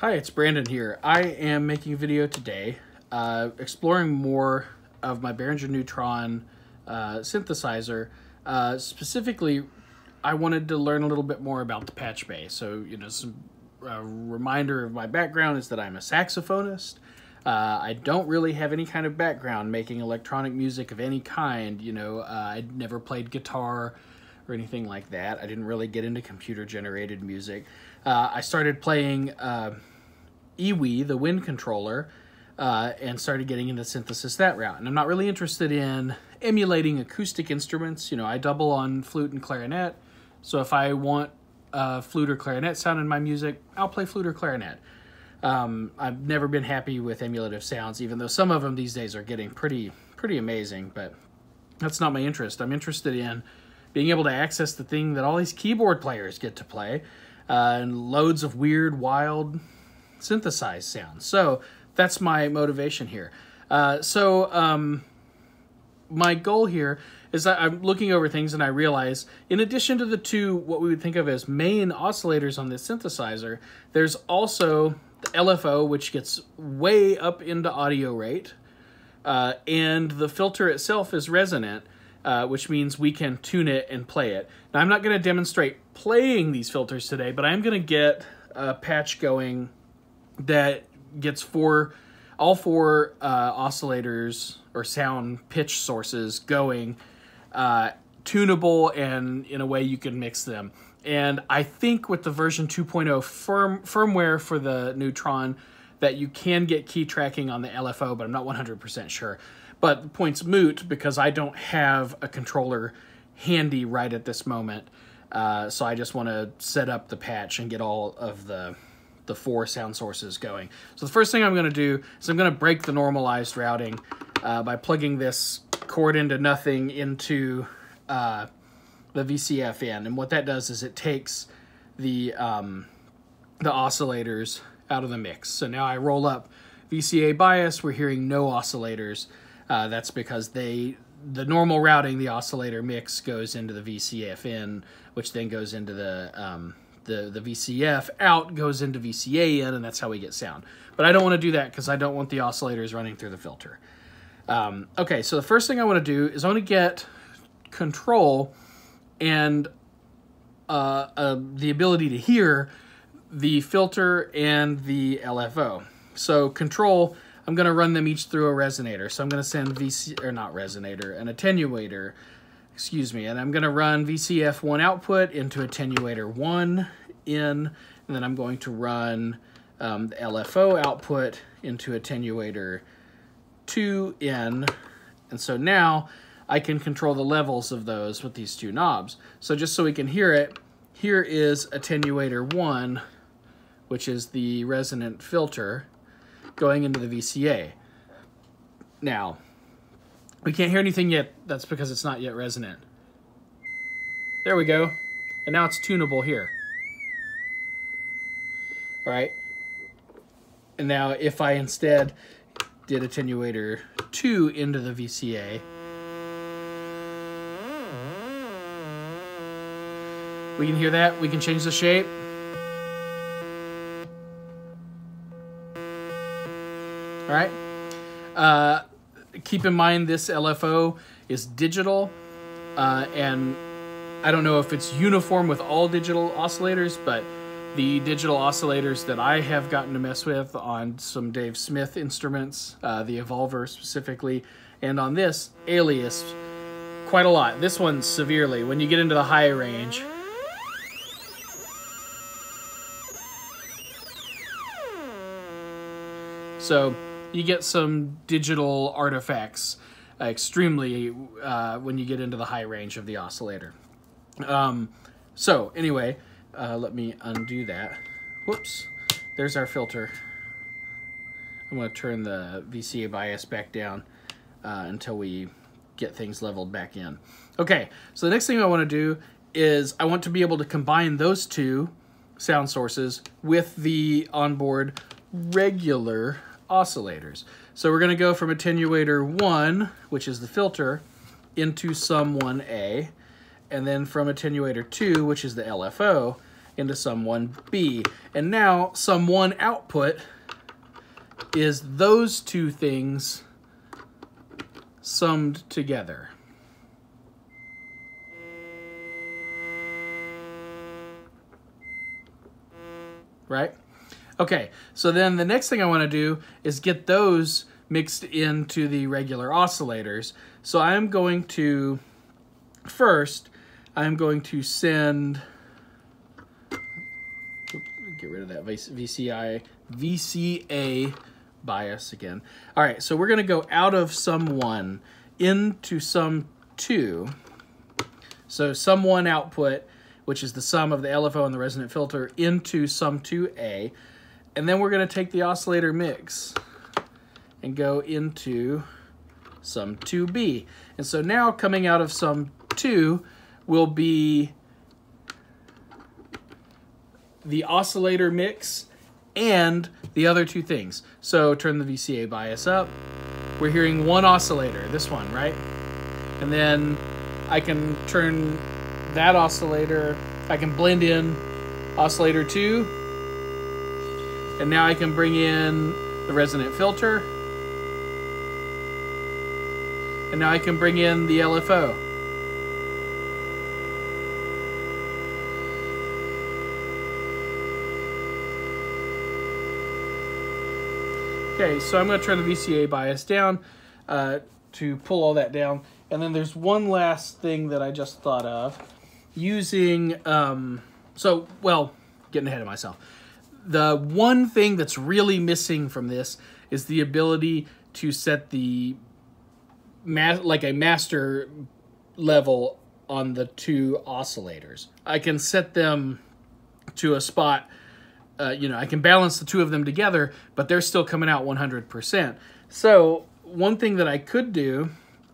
Hi, it's Brandon here. I am making a video today uh, exploring more of my Behringer Neutron uh, synthesizer. Uh, specifically, I wanted to learn a little bit more about the patch bay. So, you know, some uh, reminder of my background is that I'm a saxophonist. Uh, I don't really have any kind of background making electronic music of any kind. You know, uh, I never played guitar or anything like that. I didn't really get into computer generated music. Uh, I started playing uh, EWI, the wind controller, uh, and started getting into synthesis that route. And I'm not really interested in emulating acoustic instruments. You know, I double on flute and clarinet. So if I want a flute or clarinet sound in my music, I'll play flute or clarinet. Um, I've never been happy with emulative sounds, even though some of them these days are getting pretty pretty amazing. But that's not my interest. I'm interested in being able to access the thing that all these keyboard players get to play, uh, and loads of weird, wild, synthesized sounds. So that's my motivation here. Uh, so um, my goal here is that I'm looking over things and I realize, in addition to the two what we would think of as main oscillators on this synthesizer, there's also the LFO, which gets way up into audio rate, uh, and the filter itself is resonant, uh, which means we can tune it and play it. Now, I'm not going to demonstrate playing these filters today, but I'm going to get a patch going that gets four, all four uh, oscillators or sound pitch sources going, uh, tunable, and in a way you can mix them. And I think with the version 2.0 firm, firmware for the Neutron, that you can get key tracking on the LFO, but I'm not 100% sure. But the point's moot because I don't have a controller handy right at this moment. Uh, so I just want to set up the patch and get all of the the four sound sources going. So the first thing I'm going to do is I'm going to break the normalized routing uh, by plugging this cord into nothing into uh, the VCF in. And what that does is it takes the, um, the oscillators out of the mix. So now I roll up VCA bias, we're hearing no oscillators. Uh, that's because they the normal routing, the oscillator mix goes into the VCF in, which then goes into the um, the, the VCF out goes into VCA in, and that's how we get sound. But I don't want to do that because I don't want the oscillators running through the filter. Um, okay, so the first thing I want to do is I want to get control and uh, uh, the ability to hear the filter and the LFO. So control, I'm going to run them each through a resonator. So I'm going to send VC, or not resonator, an attenuator, excuse me, and I'm going to run VCF1 output into attenuator 1 in, and then I'm going to run um, the LFO output into attenuator 2 in, and so now I can control the levels of those with these two knobs. So just so we can hear it, here is attenuator 1, which is the resonant filter, going into the VCA. Now, we can't hear anything yet. That's because it's not yet resonant. There we go. And now it's tunable here. All right. And now if I instead did attenuator 2 into the VCA, we can hear that. We can change the shape. All right. Uh, keep in mind this LFO is digital, uh, and I don't know if it's uniform with all digital oscillators, but the digital oscillators that I have gotten to mess with on some Dave Smith instruments, uh, the Evolver specifically, and on this Alias, quite a lot. This one severely. When you get into the high range, so you get some digital artifacts uh, extremely uh, when you get into the high range of the oscillator. Um, so anyway, uh, let me undo that. Whoops, there's our filter. I'm going to turn the VCA bias back down uh, until we get things leveled back in. Okay, so the next thing I want to do is I want to be able to combine those two sound sources with the onboard regular oscillators. So we're going to go from attenuator 1, which is the filter, into sum 1A, and then from attenuator 2, which is the LFO, into sum 1B. And now sum 1 output is those two things summed together. Right? Okay, so then the next thing I want to do is get those mixed into the regular oscillators. So I'm going to, first, I'm going to send, get rid of that VCI, VCA bias again. All right, so we're going to go out of sum 1 into sum 2. So sum 1 output, which is the sum of the LFO and the resonant filter, into sum 2A. And then we're going to take the oscillator mix and go into sum 2B. And so now coming out of sum 2 will be the oscillator mix and the other two things. So turn the VCA bias up. We're hearing one oscillator, this one, right? And then I can turn that oscillator, I can blend in oscillator 2. And now I can bring in the resonant filter. And now I can bring in the LFO. Okay, so I'm going to turn the VCA bias down uh, to pull all that down. And then there's one last thing that I just thought of. Using, um, so, well, getting ahead of myself. The one thing that's really missing from this is the ability to set the, like a master level on the two oscillators. I can set them to a spot uh, you know, I can balance the two of them together, but they're still coming out 100%. So one thing that I could do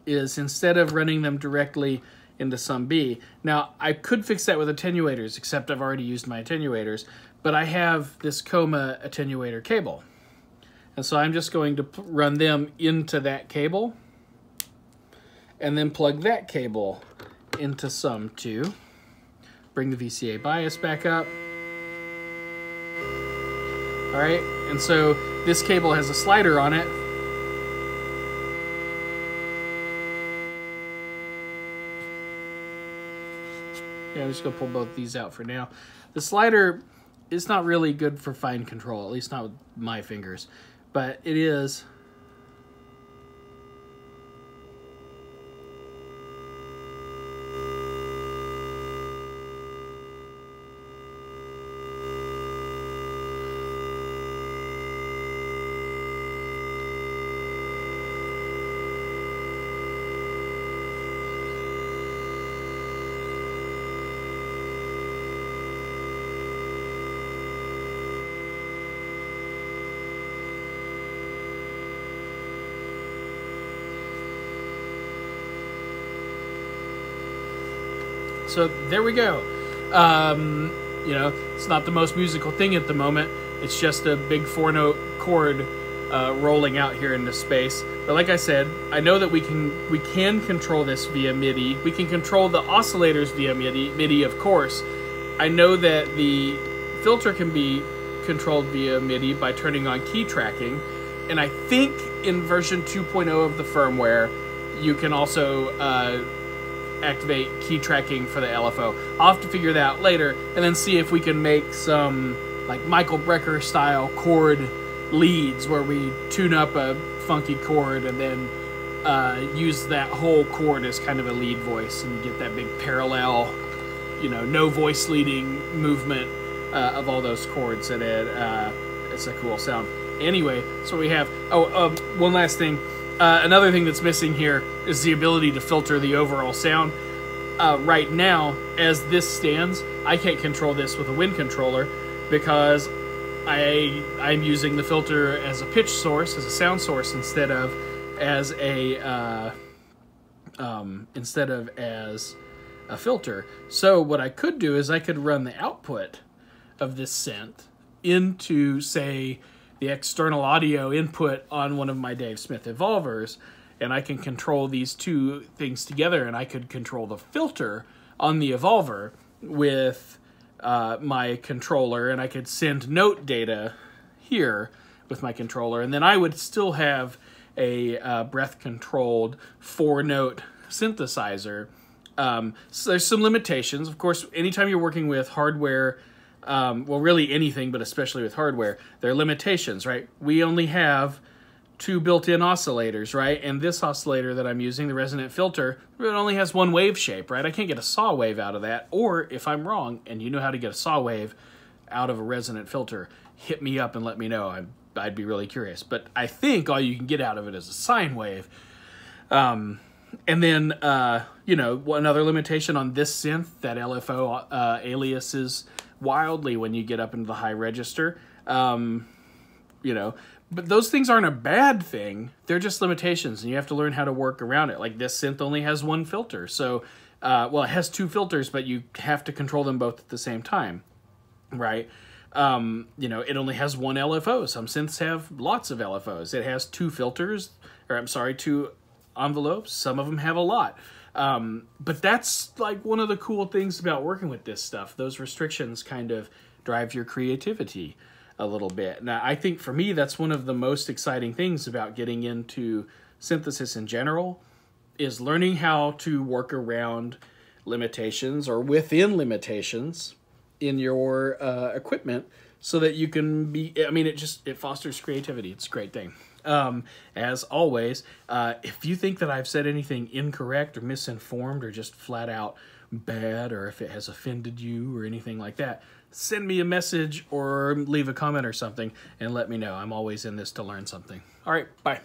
is instead of running them directly into sum B, now I could fix that with attenuators, except I've already used my attenuators, but I have this coma attenuator cable. And so I'm just going to run them into that cable and then plug that cable into sum 2. Bring the VCA bias back up. All right, and so this cable has a slider on it. Yeah, I'm just gonna pull both these out for now. The slider is not really good for fine control, at least not with my fingers, but it is So there we go. Um, you know, it's not the most musical thing at the moment. It's just a big four note chord uh, rolling out here into space. But like I said, I know that we can we can control this via MIDI. We can control the oscillators via MIDI, MIDI of course. I know that the filter can be controlled via MIDI by turning on key tracking. And I think in version 2.0 of the firmware, you can also uh, activate key tracking for the LFO. I'll have to figure that out later and then see if we can make some like Michael Brecker style chord leads where we tune up a funky chord and then uh, use that whole chord as kind of a lead voice and get that big parallel, you know, no voice leading movement uh, of all those chords and it, uh, it's a cool sound. Anyway, so we have, oh, um, one last thing. Uh, another thing that's missing here is the ability to filter the overall sound. Uh, right now, as this stands, I can't control this with a wind controller because I I'm using the filter as a pitch source, as a sound source, instead of as a uh, um, instead of as a filter. So what I could do is I could run the output of this synth into say the external audio input on one of my Dave Smith evolvers, and I can control these two things together, and I could control the filter on the evolver with uh, my controller and I could send note data here with my controller, and then I would still have a uh, breath controlled four note synthesizer. Um, so there's some limitations. Of course, anytime you're working with hardware, um, well, really anything, but especially with hardware, there are limitations, right? We only have two built-in oscillators, right? And this oscillator that I'm using, the resonant filter, it only has one wave shape, right? I can't get a saw wave out of that. Or if I'm wrong and you know how to get a saw wave out of a resonant filter, hit me up and let me know. I'd, I'd be really curious. But I think all you can get out of it is a sine wave. Um, and then, uh, you know, another limitation on this synth, that LFO uh, aliases wildly when you get up into the high register. Um, you know, but those things aren't a bad thing. They're just limitations, and you have to learn how to work around it. Like this synth only has one filter, so uh, well, it has two filters, but you have to control them both at the same time, right? Um, you know, it only has one LFO. Some synths have lots of LFOs. It has two filters, or I'm sorry, two envelopes. Some of them have a lot. Um, but that's like one of the cool things about working with this stuff. Those restrictions kind of drive your creativity a little bit. Now, I think for me, that's one of the most exciting things about getting into synthesis in general is learning how to work around limitations or within limitations in your uh, equipment so that you can be i mean it just it fosters creativity it's a great thing um, as always uh, if you think that i've said anything incorrect or misinformed or just flat out bad or if it has offended you or anything like that send me a message or leave a comment or something and let me know. I'm always in this to learn something. All right, bye.